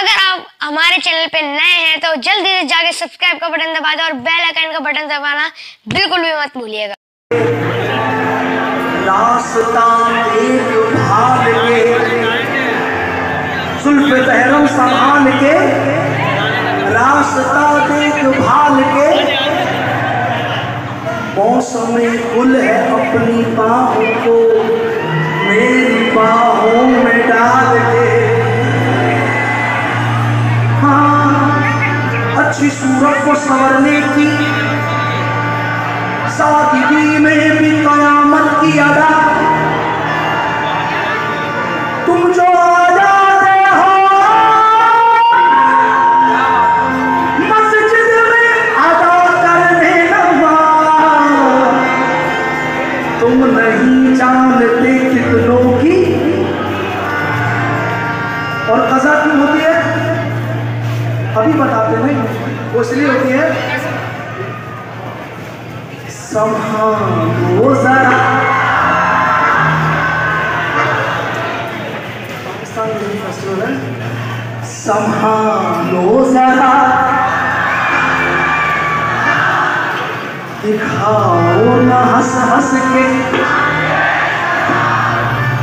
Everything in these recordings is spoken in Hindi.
अगर आप हमारे चैनल पे नए हैं तो जल्दी से जाके सब्सक्राइब का बटन दबा दो और बेल आइकन का बटन दबाना बिल्कुल भी मत भूलिएगा। संभाल के रास्ता देख भाल के, मौसम गुल है अपनी बाहों को। और कजा क्यों होती है? अभी बताते नहीं वो इसलिए होती है, संभालो जरा। फेस्टिवल है। संभालो जरा। दिखाओ ना हंस हंस के।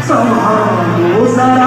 संभालो जरा।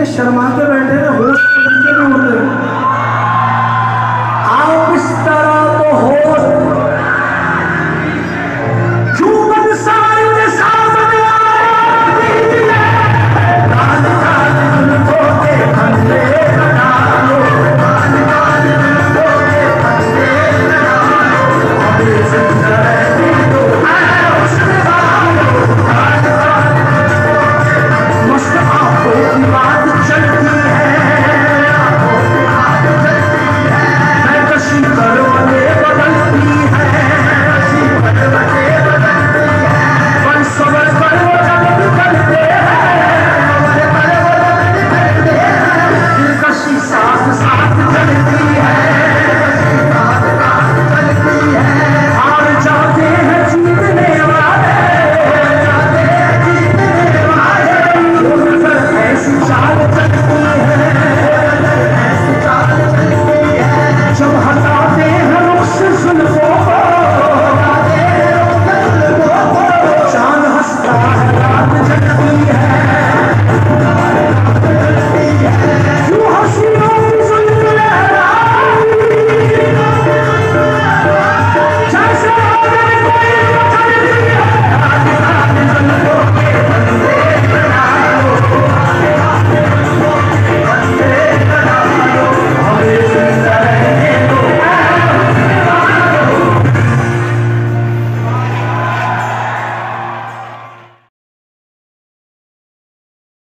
इतने शर्माते बैठे हैं होश